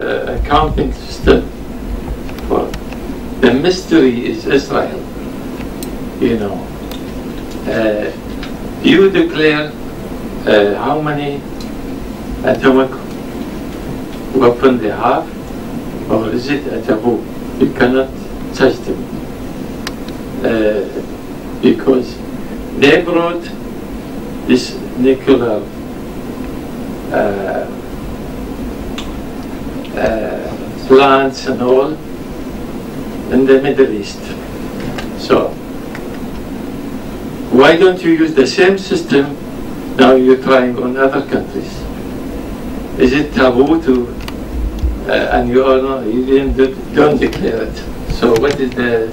uh, accounting system for the mystery is Israel. You know, uh, you declare uh, how many atomic weapon they have, or is it a taboo? You cannot touch them uh, because they brought this nuclear uh, plants and all in the Middle East. So, why don't you use the same system now you're trying on other countries? Is it taboo to, uh, and you are not, you didn't do, don't declare it. So what is the,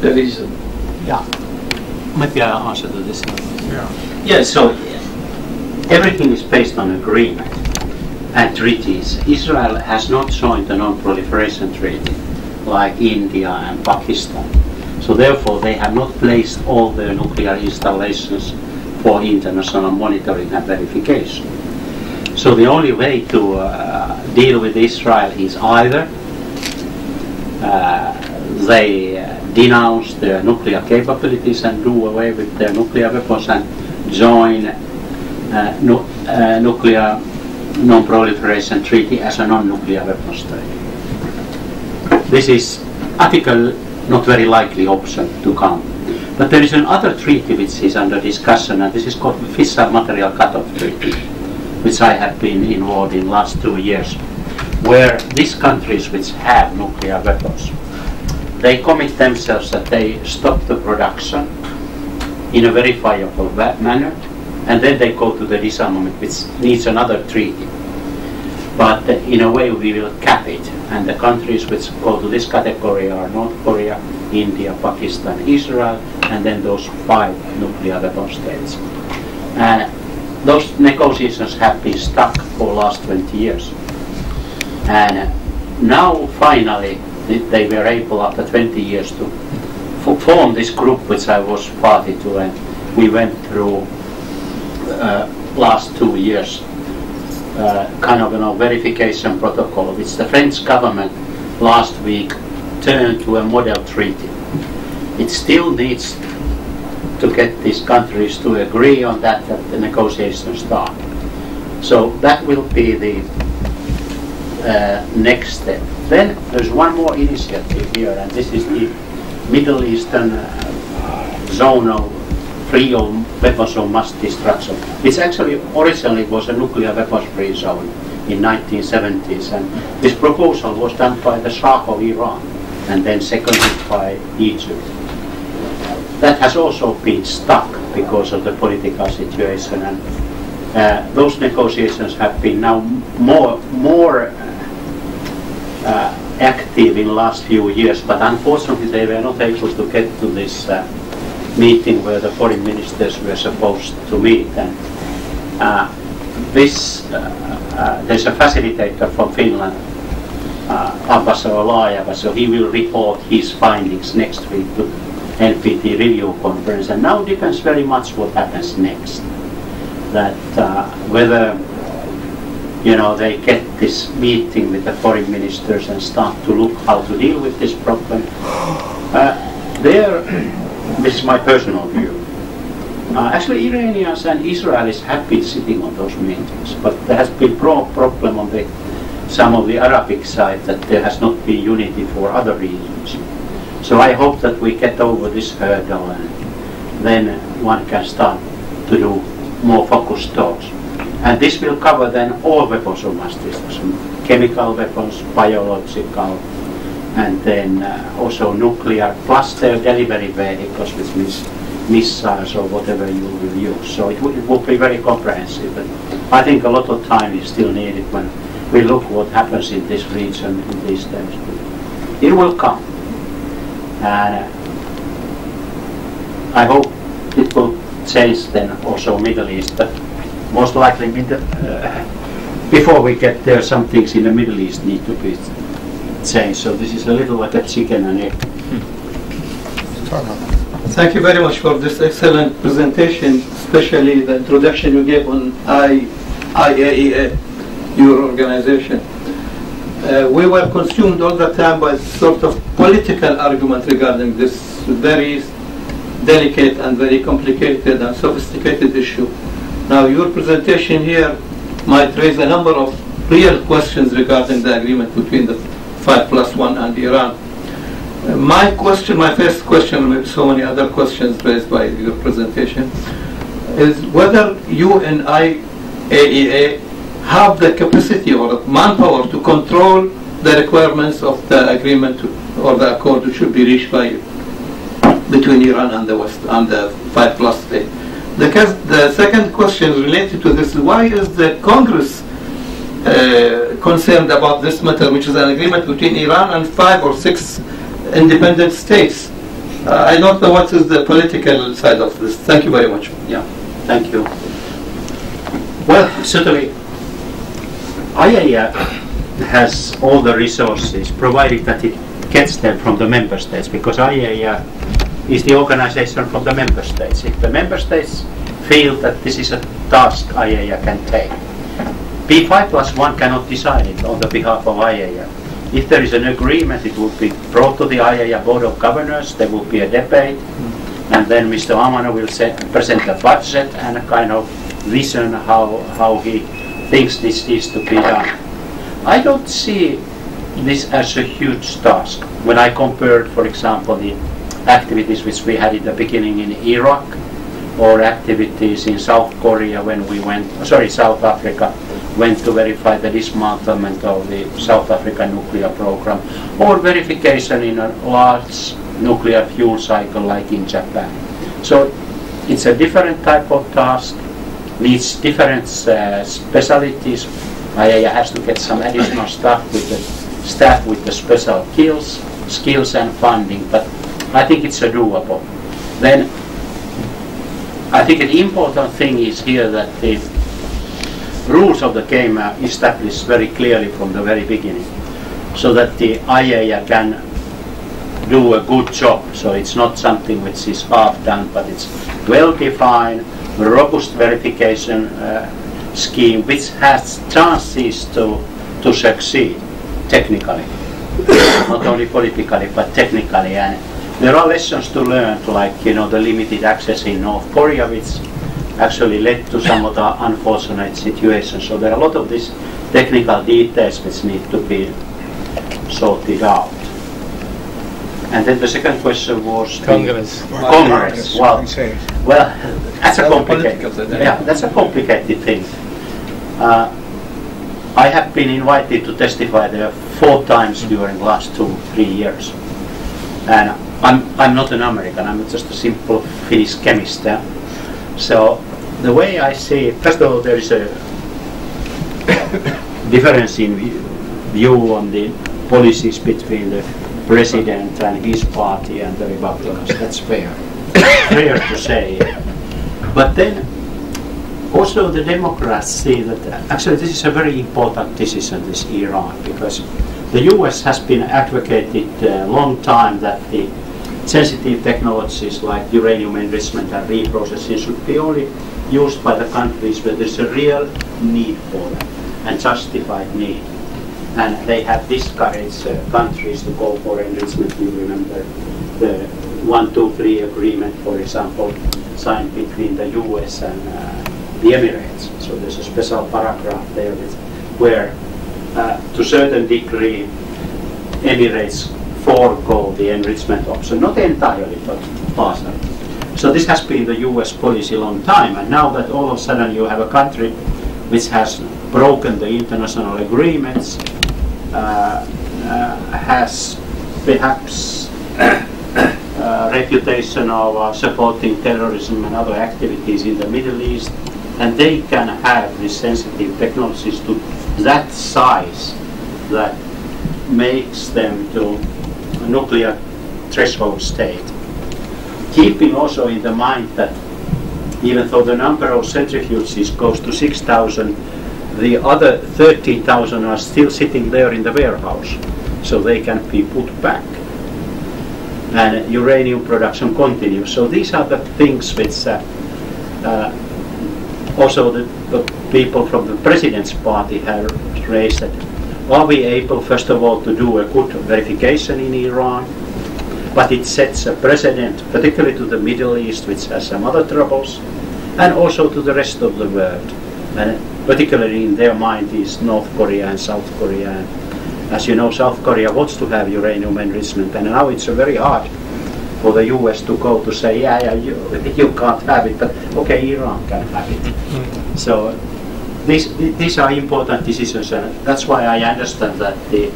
the reason? Yeah. Maybe I'll answer to this. Yeah, so everything is based on agreement and treaties. Israel has not joined the non-proliferation treaty like India and Pakistan. So therefore they have not placed all their nuclear installations for international monitoring and verification. So the only way to uh, deal with Israel is either uh, they uh, denounce their nuclear capabilities and do away with their nuclear weapons and join uh, nu- uh, nuclear non-proliferation treaty as a non-nuclear weapons state. This is ethical, not very likely option to come. But there is another treaty which is under discussion, and this is called Fissile Material Cutoff Treaty, which I have been involved in last two years, where these countries which have nuclear weapons, they commit themselves that they stop the production in a verifiable manner, and then they go to the disarmament, which needs another treaty. But uh, in a way, we will cap it, and the countries which go to this category are North Korea, India, Pakistan, Israel, and then those five nuclear weapon states. And those negotiations have been stuck for last 20 years. And now, finally, they were able, after 20 years, to form this group which I was party to, and we went through uh, last two years uh, kind of you know, verification protocol, which the French government last week turned to a model treaty. It still needs to get these countries to agree on that, that the negotiations start. So that will be the uh, next step. Then there's one more initiative here, and this is the Middle Eastern uh, zone of free of weapons of mass destruction. It actually originally was a nuclear weapons free zone in 1970s, and this proposal was done by the Shah of Iran and then seconded by Egypt. That has also been stuck because of the political situation, and uh, those negotiations have been now more more uh, active in the last few years, but unfortunately they were not able to get to this uh, meeting where the foreign ministers were supposed to meet. And uh, this, uh, uh, there's a facilitator from Finland, uh, Ambassador Laajava, so he will report his findings next week to NPT review conference. And now depends very much what happens next. That uh, whether you know, they get this meeting with the foreign ministers and start to look how to deal with this problem. Uh, there, this is my personal view. Uh, actually, Iranians and Israelis have been sitting on those meetings, but there has been pro problem on the some of the Arabic side that there has not been unity for other reasons. So I hope that we get over this hurdle and then one can start to do more focused talks. And this will cover then all weapons of mass destruction, chemical weapons, biological, and then uh, also nuclear, plus their delivery vehicles, missiles or whatever you will use. So it, it will be very comprehensive. But I think a lot of time is still needed when we look what happens in this region in these days. It will come. And uh, I hope it will change then also Middle East, but most likely middle, uh, before we get there, some things in the Middle East need to be So this is a little like a chicken and egg. Thank you very much for this excellent presentation, especially the introduction you gave on I, IAEA, your organization. uh, we were consumed all the time by sort of political argument regarding this very delicate and very complicated and sophisticated issue. Now, your presentation here might raise a number of real questions regarding the agreement between the 5 plus 1 and Iran. Uh, my question, my first question, with so many other questions raised by your presentation, is whether you and IAEA have the capacity or manpower to control the requirements of the agreement or the accord which should be reached by between Iran and the West and the 5 plus state. The, the second question related to this, why is the Congress uh, concerned about this matter, which is an agreement between Iran and five or six independent states? Uh, I don't know what is the political side of this. Thank you very much. Yeah, thank you. Well, certainly IAEA has all the resources, provided that it gets them from the member states, because IAEA is the organization from the member states. If the member states feel that this is a task IAEA can take, P5 plus 1 cannot decide it on the behalf of IAEA. If there is an agreement, it will be brought to the IAEA Board of Governors, there will be a debate, and then Mr. Amano will set, present a budget and a kind of vision how, how he thinks this is to be done. I don't see this as a huge task. When I compared, for example, the activities which we had in the beginning in Iraq, or activities in South Korea when we went, sorry, South Africa, went to verify the dismantlement of the South African nuclear program, or verification in a large nuclear fuel cycle like in Japan. So it's a different type of task, needs different uh, specialties. IAEA has to get some additional staff with the staff with the special skills, skills and funding, but I think it's a doable. Then I think an important thing is here that the rules of the game are established very clearly from the very beginning, so that the IAEA can do a good job. So it's not something which is half done, but it's well defined, robust verification uh, scheme which has chances to, to succeed technically. not only politically but technically and there are lessons to learn like you know the limited access in North Korea which actually led to some of the unfortunate situations. So there are a lot of these technical details which need to be sorted out. And then the second question was Congress. Congress. Well, well, that's a complicated. Yeah, that's a complicated thing. Uh, I have been invited to testify there four times during the last two, three years. And I'm, I'm not an American, I'm just a simple Finnish chemist. Yeah? So the way I see it, first of all, there is a difference in view on the policies between the president and his party and the Republicans. That's fair. fair to say. But then also the Democrats see that actually this is a very important decision, this Iran, because the US has been advocated a long time that the sensitive technologies like uranium enrichment and reprocessing should be only used by the countries where there's a real need for them and justified need and they have discouraged uh, countries to go for enrichment. You remember the 123 agreement, for example, signed between the US and uh, the Emirates. So there's a special paragraph there where, uh, to a certain degree, Emirates forego the enrichment option, not entirely, but partially. So this has been the US policy long time, and now that all of a sudden you have a country which has broken the international agreements, uh, uh, has perhaps uh, reputation of supporting terrorism and other activities in the Middle East, and they can have these sensitive technologies to that size that makes them to a nuclear threshold state. Keeping also in the mind that even though the number of centrifuges goes to 6,000, the other 30,000 are still sitting there in the warehouse, so they can be put back. And uranium production continues. So these are the things which uh, uh, also the, the, people from the president's party have raised that are we able, first of all, to do a good verification in Iran? But it sets a precedent, particularly to the Middle East, which has some other troubles, and also to the rest of the world. And particularly in their mind is North Korea and South Korea. And as you know, South Korea wants to have uranium enrichment, and now it's very hard for the US to go to say, yeah, yeah, you, you can't have it, but okay, Iran can have it. Mm-hmm. So these, these are important decisions, and that's why I understand that the,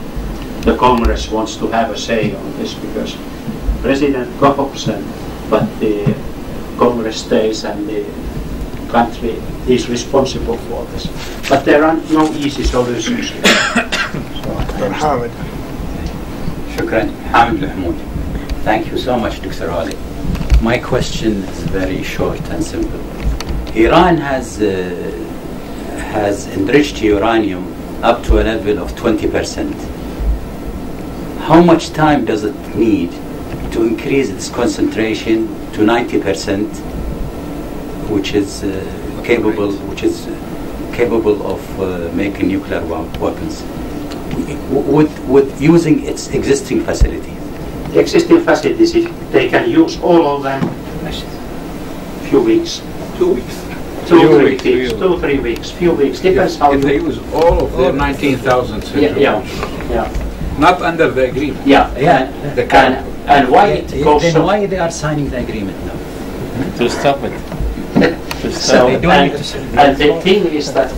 the Congress wants to have a say on this, because president coughs but the Congress stays and the country is responsible for this. But there are no easy solutions. Dr. Hamid. Shukran. Hamid Mahmoud. Thank you so much, Dr. Ali. My question is very short and simple. Iran has uh, has enriched uranium up to a level of 20%. How much time does it need to increase its concentration to 90%, which is uh, capable, which is capable of uh, making nuclear weapons, with, with using its existing facilities? The existing facilities, they can use all of them, few weeks. two weeks. Two, Few three weeks, weeks, two, three weeks, few weeks, depends how If they you... use all of their 19,000 Yeah, yeah, yeah, not under the agreement. yeah. Yeah. The And, cap. And why it goes Then so... why they are signing the agreement now? To stop it. To So, it. and, and the thing is that,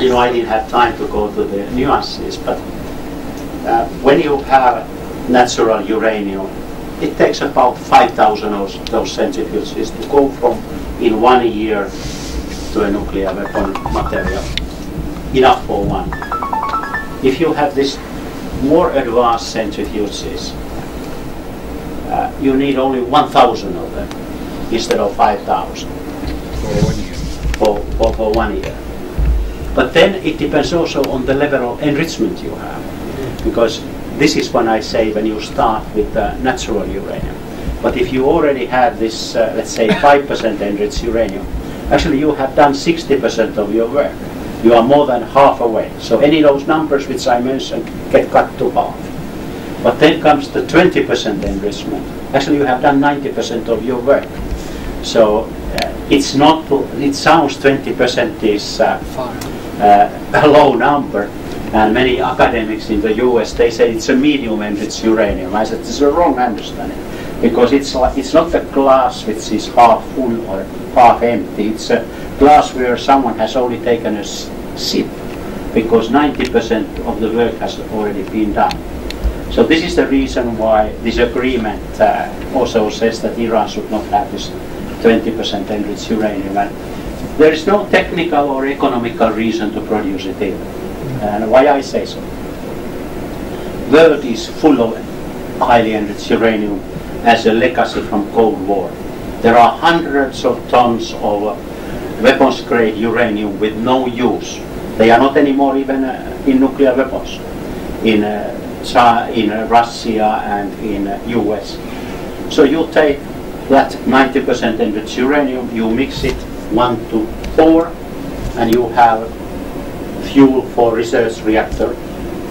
you know, I didn't have time to go to the nuances, but uh, when you have natural uranium, it takes about 5,000 of those centrifuges to go from in one year to a nuclear weapon material. Enough for one. If you have this more advanced centrifuges, uh, you need only 1,000 of them instead of 5,000 For one year. for, for, for one year. But then it depends also on the level of enrichment you have. Because this is when I say when you start with uh, natural uranium. But if you already have this, uh, let's say 5% enriched uranium, actually you have done 60% of your work. You are more than half away. So any of those numbers which I mentioned get cut to half. But then comes the 20% enrichment. Actually you have done 90% of your work. So uh, it's not, it sounds 20% is uh, uh, a low number. And many academics in the US, they say it's a medium enriched uranium. I said, it's a wrong understanding. Because it's, like, it's not a glass which is half full or half empty. It's a glass where someone has only taken a sip. Because 90% of the work has already been done. So this is the reason why this agreement uh, also says that Iran should not have this 20% enriched uranium. And there is no technical or economical reason to produce it either. And why I say so? The world is full of highly enriched uranium as a legacy from Cold War. There are hundreds of tons of weapons-grade uranium with no use. They are not anymore even uh, in nuclear weapons in uh, in uh, Russia and in uh, US. So you take that 90% enriched uranium, you mix it one to four, and you have fuel for research reactor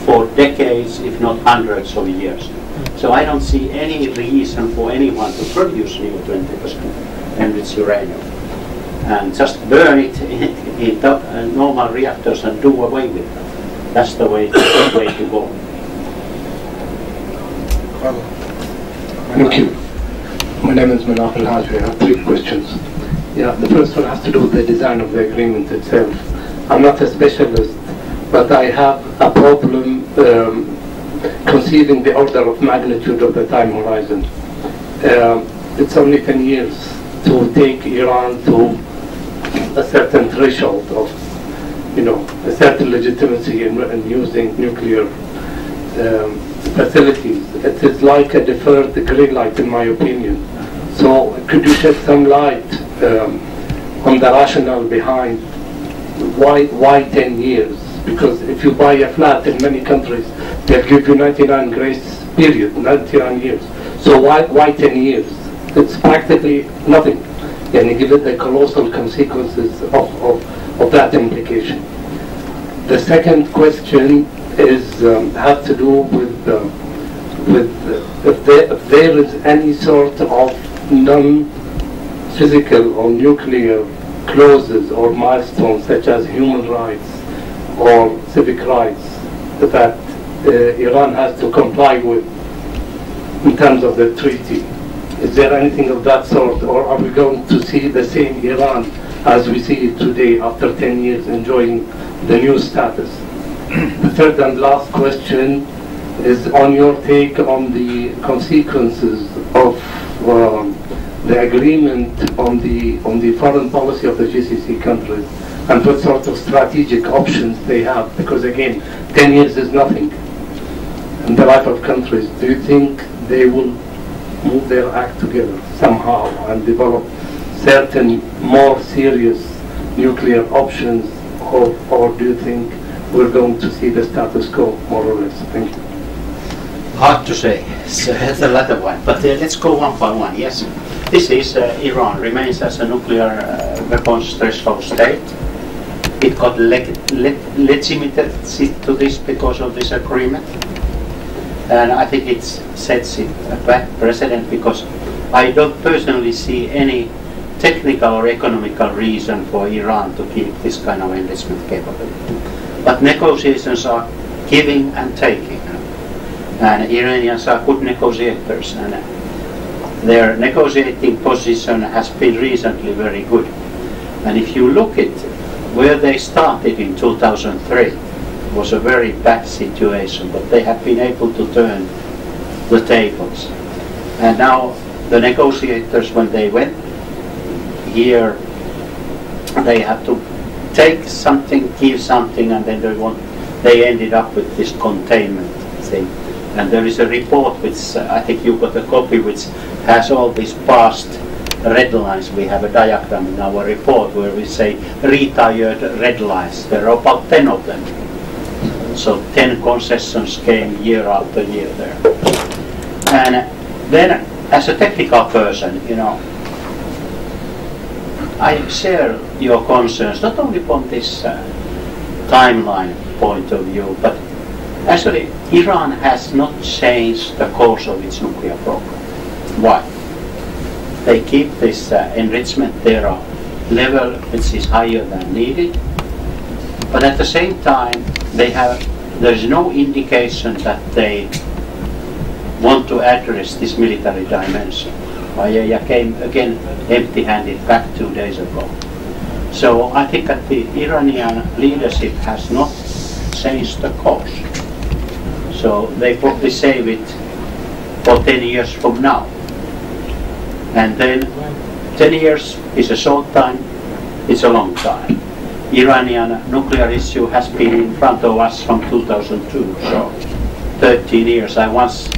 for decades, if not hundreds of years. So I don't see any reason for anyone to produce new 20% enriched uranium and just burn it in, in uh, normal reactors and do away with it. That's the way, the way to go. Thank you. My name is Manaf Al Hajri. I have three questions. Yeah, the first one has to do with the design of the agreement itself. I'm not a specialist, but I have a problem um, conceiving the order of magnitude of the time horizon. Um, it's only 10 years to take Iran to a certain threshold of, you know, a certain legitimacy in, in using nuclear um, facilities. It is like a deferred green light, in my opinion. So, could you shed some light um, on the rationale behind why why 10 years? Because if you buy a flat in many countries, they'll give you 99 grace period, 99 years. So why why 10 years? It's practically nothing. And given the colossal consequences of, of, of that implication. The second question is um, have to do with um, with uh, if, there, if there is any sort of non-physical or nuclear clauses or milestones such as human rights or civic rights that uh, Iran has to comply with in terms of the treaty. Is there anything of that sort, or are we going to see the same Iran as we see it today after 10 years enjoying the new status? The third and last question is on your take on the consequences of um, the agreement on the on the foreign policy of the GCC countries and what sort of strategic options they have. Because again 10 years is nothing. In the life of countries do you think they will move their act together somehow and develop certain more serious nuclear options or, or do you think we're going to see the status quo more or less thank you Hard to say. So the latter one. But uh, let's go one by one. Yes, this is uh, Iran remains as a nuclear uh, weapons threshold state. It got leg- le- legitimacy to this because of this agreement, and I think it sets it a bad precedent because I don't personally see any technical or economical reason for Iran to keep this kind of enrichment capability. But negotiations are giving and taking and Iranians are good negotiators and their negotiating position has been recently very good. And if you look at where they started in 2003, it was a very bad situation, but they have been able to turn the tables. And now the negotiators, when they went here, they have to take something, give something, and then they want, they ended up with this containment thing. And there is a report which uh, I think you got a copy which has all these past red lines. We have a diagram in our report where we say retired red lines. There are about 10 of them. So 10 concessions came year after year there. And then as a technical person, you know, I share your concerns not only from this uh, timeline point of view, but Actually, Iran has not changed the course of its nuclear program. Why? They keep this uh, enrichment there level which is higher than needed, but at the same time, they have there is no indication that they want to address this military dimension. Oh, IAEA came again empty-handed back two days ago. So I think that the Iranian leadership has not changed the course. So they probably save it for 10 years from now. And then 10 years is a short time, it's a long time. Iranian nuclear issue has been in front of us from 2002, so 13 years. I once,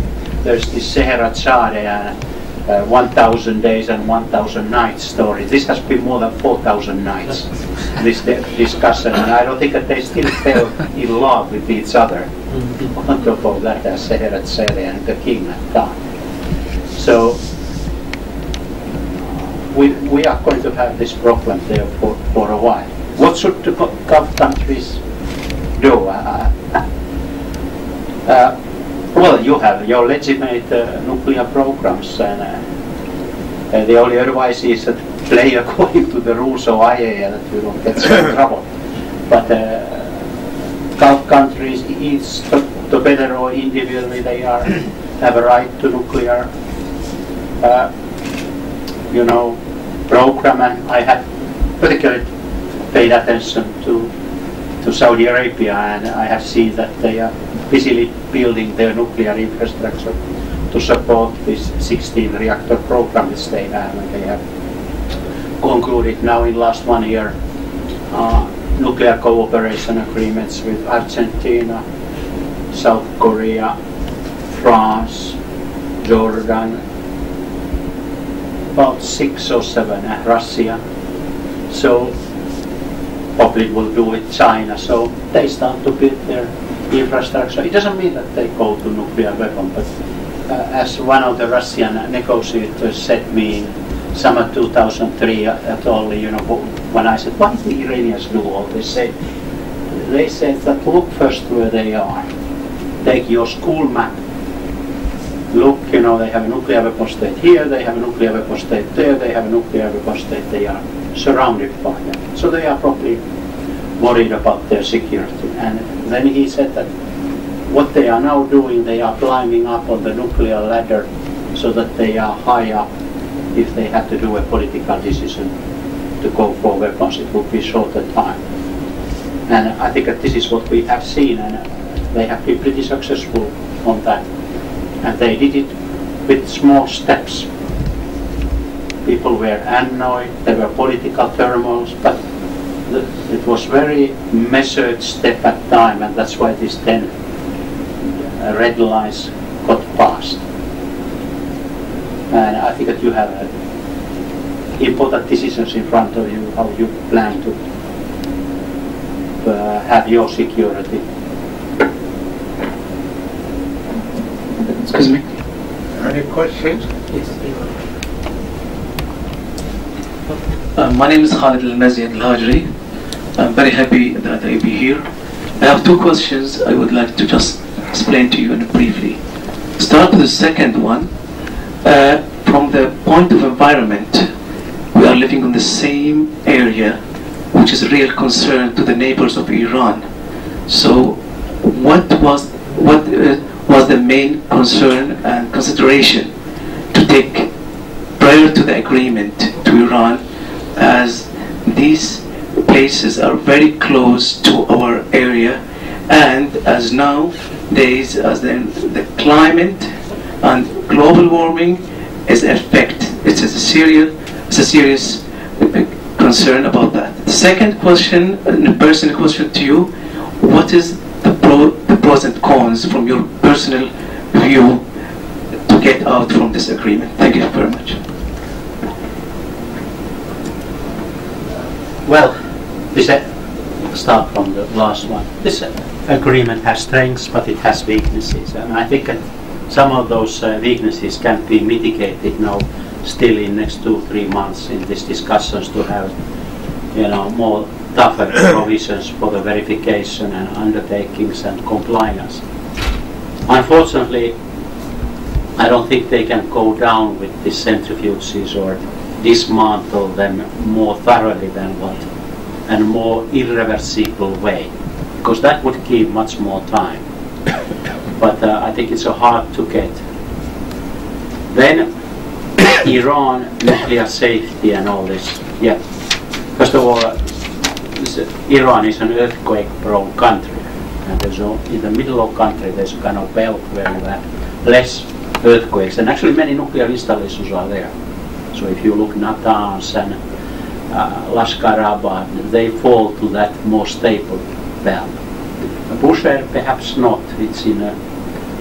there's this Scheherazade and uh, 1,000 days and 1,000 nights story. This has been more than 4,000 nights, this discussion, and I don't think that they still fell in love with each other. On top of that, as said and the king had done. So, we, we are going to have this problem there for, for a while. What should the Gulf countries do? Uh, uh, well, you have your legitimate uh, nuclear programs, and uh, the only advice is that play according to the rules of IAEA that you don't get in trouble. But uh, Gulf countries, each together or individually, they are have a right to nuclear, uh, you know, program, and I have particularly paid attention to to Saudi Arabia, and I have seen that they are busily building their nuclear infrastructure to support this 16 reactor program which they have, and they have concluded now in last one year uh, nuclear cooperation agreements with Argentina, South Korea, France, Jordan, about six or seven, uh, Russia. So probably will do with China. So they start to build their infrastructure. It doesn't mean that they go to nuclear weapon, but uh, as one of the Russian negotiators said me in summer 2003 uh, at all, you know, when I said, why do the Iranians do all this? Say, they said that look first where they are. Take your school map. Look, you know, they have a nuclear weapon state here, they have a nuclear weapon state there, they have a nuclear weapon state, they are surrounded by them. So they are probably worried about their security. And then he said that what they are now doing, they are climbing up on the nuclear ladder so that they are high up if they have to do a political decision to go for weapons, it would be shorter time. And I think that this is what we have seen, and they have been pretty successful on that. And they did it with small steps. People were annoyed, there were political turmoils, but the, it was very measured step at time, and that's why these 10 uh, red lines got passed. And I think that you have uh, important decisions in front of you, how you plan to uh, have your security. Excuse me. Any questions? Uh, my name is Khalid Al-Mazi Al-Hajri. I'm very happy that I be here. I have two questions I would like to just explain to you briefly. Start with the second one. Uh, from the point of environment, we are living on the same area, which is a real concern to the neighbors of Iran. So, what was what uh, was the main concern and consideration to take to the agreement to Iran, as these places are very close to our area, and as nowadays as the, the climate and global warming is effect. It's a serious, it's a serious concern about that. The second question, a personal question to you, what is the, pro, the pros and cons from your personal view to get out from this agreement? Thank you very much. Well, this uh, start from the last one. This agreement has strengths, but it has weaknesses, and I think some of those uh, weaknesses can be mitigated now, still in next two three months in these discussions to have, you know, more tougher provisions for the verification and undertakings and compliance. Unfortunately, I don't think they can go down with these centrifuges or dismantle them more thoroughly than what and more irreversible way because that would give much more time. But uh, I think it's so hard to get. Then Iran nuclear safety and all this yeah. First of all Iran is an earthquake prone country and there's a, in the middle of country there's a kind of belt where you have less earthquakes and actually many nuclear installations are there so if you look Natanz and uh, Laskarabad, they fall to that more stable belt. Bushehr perhaps not, it's in a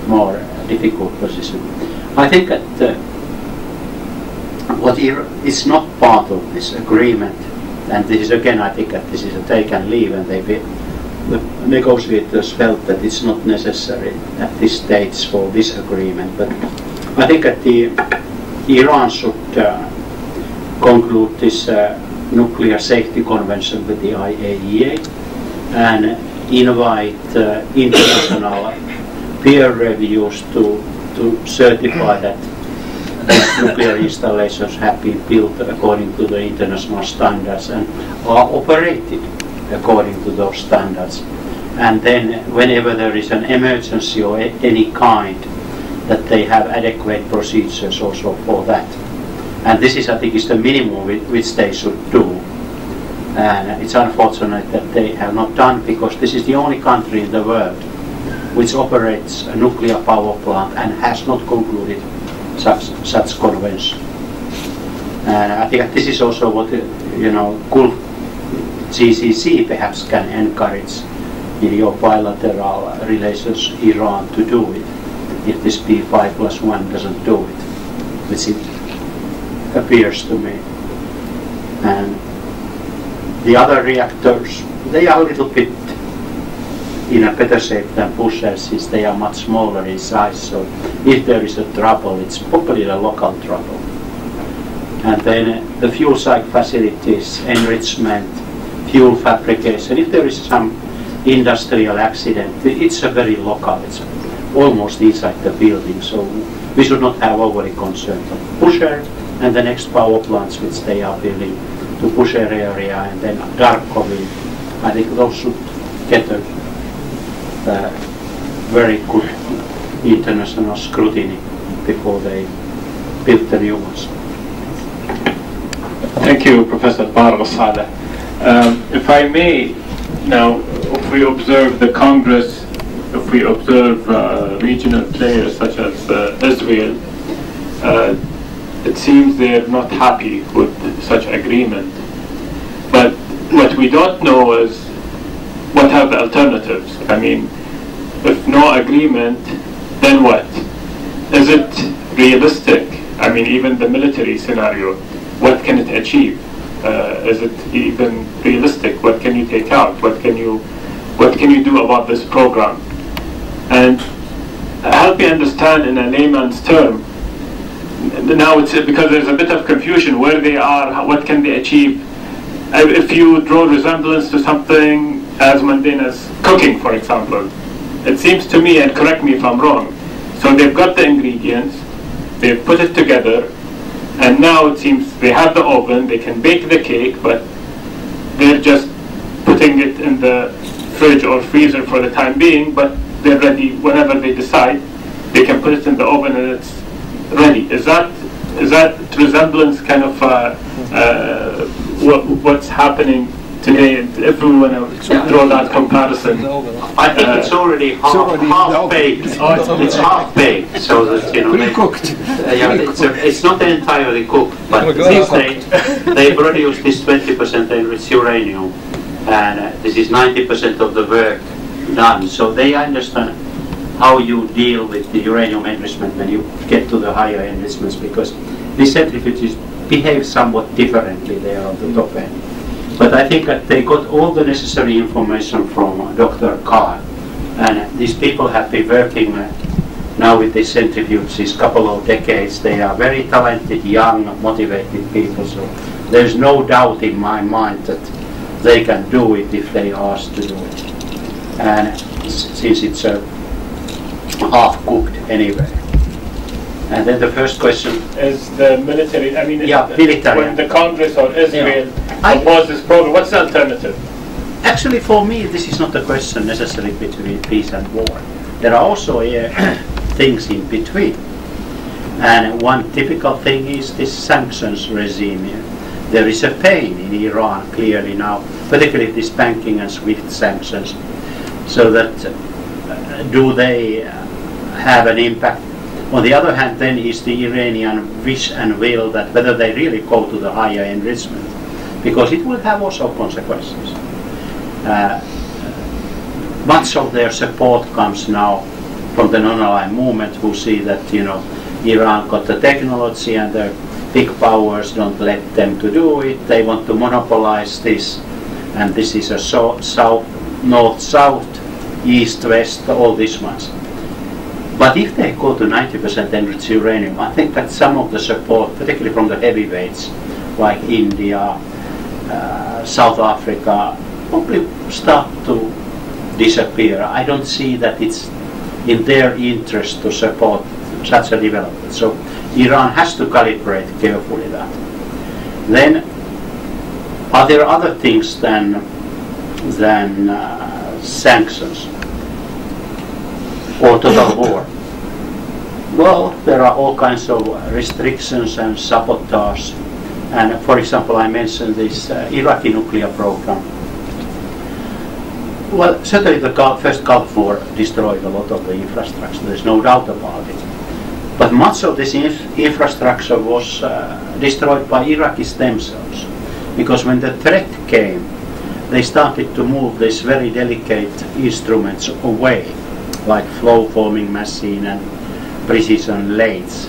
more difficult position. I think that uh, what is not part of this agreement, and this is again, I think that this is a take and leave, and they the negotiators felt that it's not necessary at this stage for this agreement, but I think that the Iran should uh, conclude this uh, nuclear safety convention with the IAEA and invite uh, international peer reviews to, to certify that nuclear installations have been built according to the international standards and are operated according to those standards. And then whenever there is an emergency or any kind, that they have adequate procedures also for that. And this is, I think, is the minimum which they should do. And it's unfortunate that they have not done because this is the only country in the world which operates a nuclear power plant and has not concluded such, such convention. And I think this is also what, uh, you know, Gulf GCC perhaps can encourage in your bilateral relations Iran to do it if this P5 plus 1 doesn't do it, which it appears to me. And the other reactors, they are a little bit in a better shape than Bushehr since they are much smaller in size. So if there is a trouble, it's probably a local trouble. And then uh, the fuel cycle facilities, enrichment, fuel fabrication. If there is some industrial accident, it's a very local, it's almost inside the building, so we should not have overly concerned. Bushehr and the next power plants which they are building to Bushehr area and then Darkhovin, I think those should get a uh, very good international scrutiny before they build the new ones. Thank you, Professor Barra Saleh. Um, if I may, now, if we observe the Congress, if we observe uh, regional players such as uh, Israel, uh, it seems they're not happy with such agreement. But what we don't know is what are the alternatives? I mean, if no agreement, then what? Is it realistic? I mean, even the military scenario, what can it achieve? Uh, is it even realistic? What can you take out? What can you, what can you do about this program? And help me understand in a layman's term. Now it's because there's a bit of confusion where they are, what can they achieve. If you draw resemblance to something as mundane as cooking, for example, it seems to me, and correct me if I'm wrong, so they've got the ingredients, they've put it together, and now it seems they have the oven, they can bake the cake, but they're just putting it in the fridge or freezer for the time being, but they're ready whenever they decide. They can put it in the oven and it's ready. Is that is that resemblance kind of uh, uh, what, what's happening today? If we want to draw that comparison, I think it's already half, already half done. baked. It's half baked, so that, you know. they- Pre-cooked. Uh, yeah, it's, a- it's not entirely cooked, but Well, they, they produce this 20% enriched uranium, and uh, this is 90% of the work done. So they understand how you deal with the uranium enrichment when you get to the higher enrichments, because these centrifuges behave somewhat differently there on the top end. But I think that they got all the necessary information from Dr. Khan, and these people have been working uh, now with these centrifuges couple of decades. They are very talented, young, motivated people. So there's no doubt in my mind that they can do it if they asked to do it. And since it's a half cooked anyway. And then the first question, is the military? I mean, Yeah, military. when the Congress or Israel I- oppose this program, what's the alternative? actually for me this is not a question necessarily between peace and war. There are also uh, things in between. And one typical thing is this sanctions regime. There is a pain in Iran clearly now, particularly this banking and SWIFT sanctions. So that uh, do they have an impact? On the other hand, then is the Iranian wish and will that whether they really go to the higher enrichment, because it will have also consequences. Uh, much of their support comes now from the non-aligned movement who see that you know Iran got the technology and the big powers don't let them to do it. They want to monopolize this, and this is a so, south, north, south, east, west, all these ones. But if they go to 90% enriched uranium, I think that some of the support, particularly from the heavyweights like India, uh, South Africa, probably start to disappear. I don't see that it's in their interest to support such a development. So Iran has to calibrate carefully that. Then, are there other things than than uh, sanctions or total war? Well, there are all kinds of restrictions and sabotage. And for example, I mentioned this uh, Iraqi nuclear program. Well, certainly the Gulf, first Gulf War destroyed a lot of the infrastructure, there's no doubt about it. But much of this inf- infrastructure was uh, destroyed by Iraqis themselves. Because when the threat came, they started to move these very delicate instruments away, like flow forming machine and precision lathes,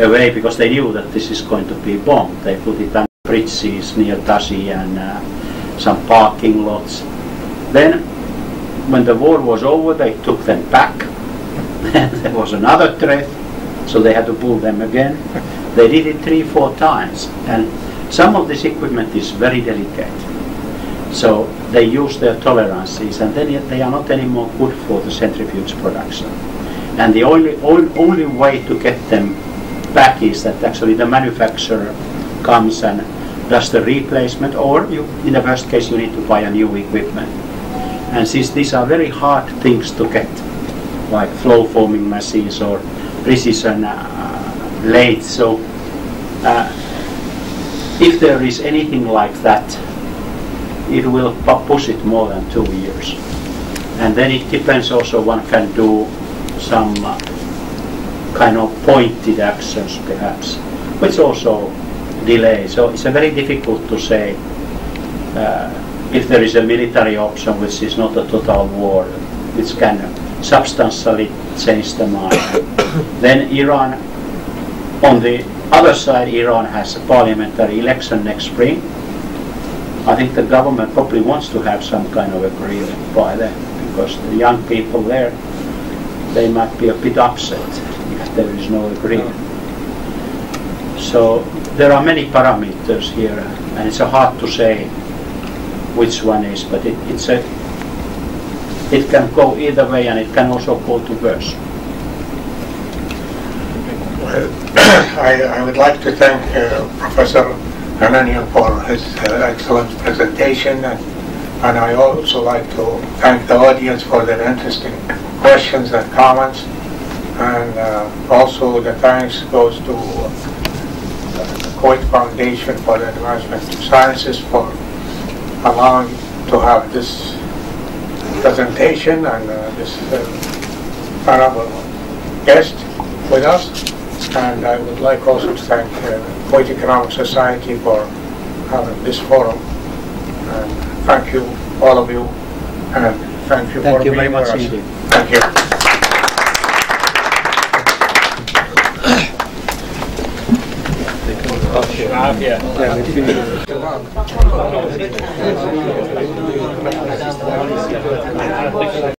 away because they knew that this is going to be bombed. They put it on bridges near Tashi and uh, some parking lots. Then, when the war was over, they took them back. there was another threat, so they had to pull them again. They did it three, four times, and some of this equipment is very delicate. So they use their tolerances and then they are not anymore good for the centrifuge production. And the only, only, only way to get them back is that actually the manufacturer comes and does the replacement or you, in the worst case you need to buy a new equipment. And since these are very hard things to get, like flow forming machines or precision uh, lathes, so uh, if there is anything like that, it will pu- push it more than two years. And then it depends also, one can do some uh, kind of pointed actions perhaps, which also delay. So it's very difficult to say uh, if there is a military option which is not a total war, which can substantially change the mind. then Iran, on the other side, Iran has a parliamentary election next spring. I think the government probably wants to have some kind of agreement by then, because the young people there, they might be a bit upset if there is no agreement. So there are many parameters here, and it's hard to say which one is, but it, it's a, it can go either way, and it can also go to worse. I, I would like to thank uh, Professor Heinonen for his uh, excellent presentation and, and I also like to thank the audience for their interesting questions and comments and uh, also the thanks goes to the Kuwait Foundation for the Advancement of Sciences for allowing to have this presentation and uh, this uh, honorable guest with us. And I would like also to thank uh, Kuwait Economic Society for having this forum. And thank you, all of you, and thank you Thank for you being very with much us. indeed. Thank you.